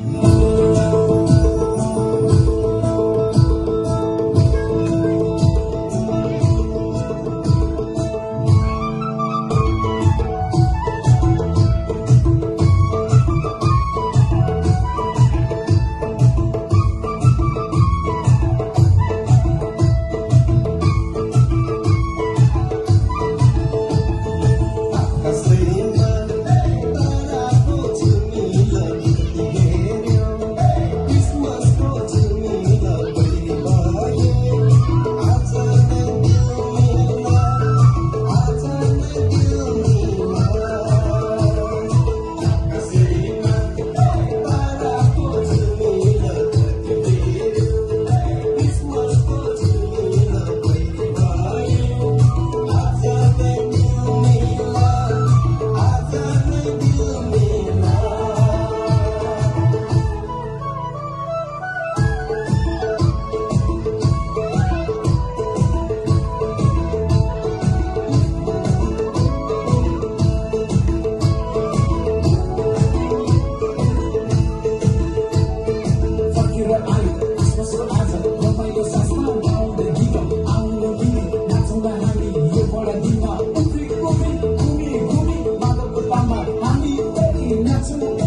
No. That's